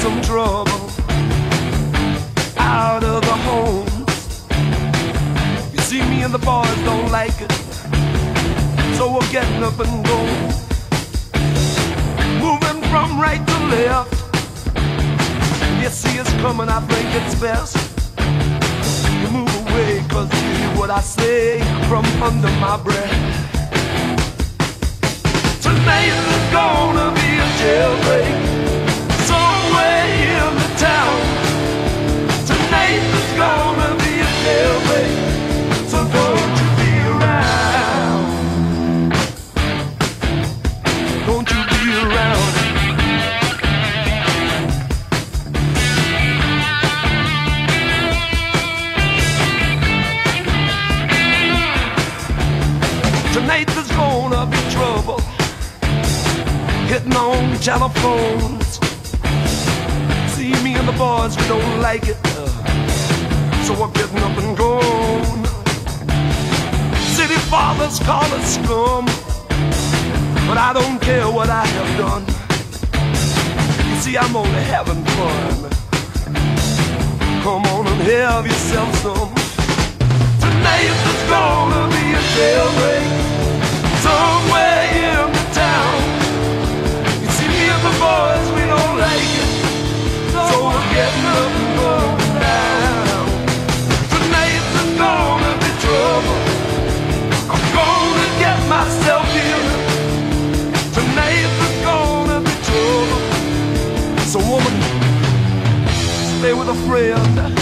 some trouble out of the homes. You see, me and the boys don't like it, so we're getting up and going. Moving from right to left. You see us coming, I think it's best. You move away, cause you hear what I say from under my breath. Tonight is gonna be Hitting on telephones. See me and the boys, we don't like it uh, So we're getting up and going. City fathers call us scum But I don't care what I have done. You see, I'm only having fun. Come on and have yourself some. Tonight there's gonna be a jailbreak stay with a friend.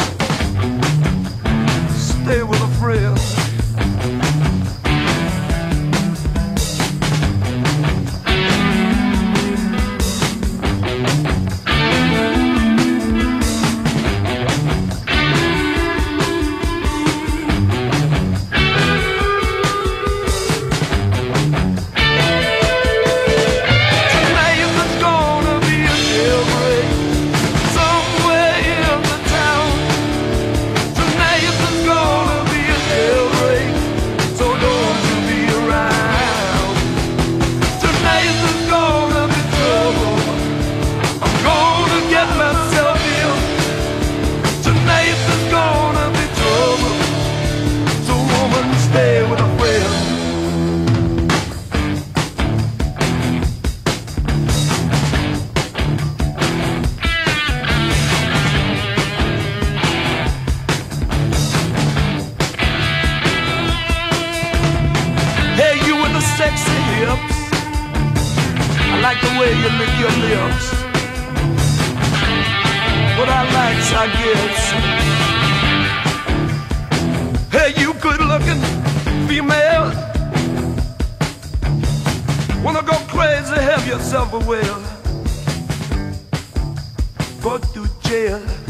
Stay with a friend. Like the way you lick your lips. What I like's I guess. Hey, you good looking female. Wanna go crazy, have yourself a whale. Go to jail.